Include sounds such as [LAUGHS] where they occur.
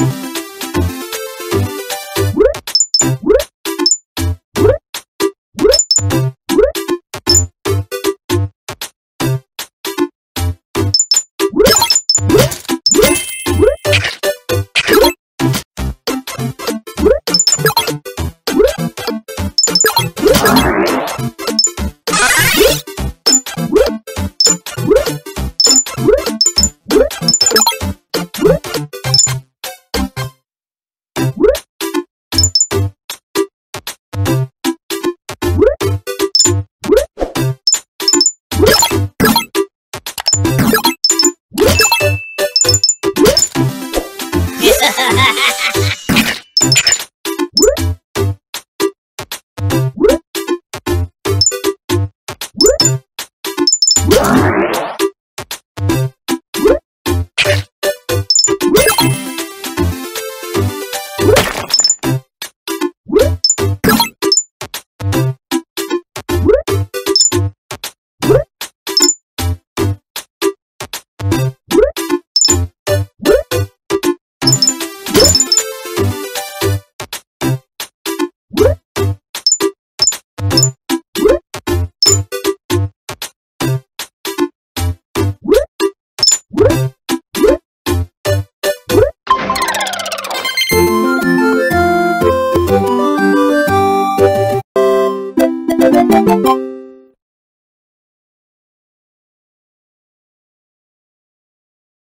thank you ¡Gracias! [LAUGHS] [LAUGHS]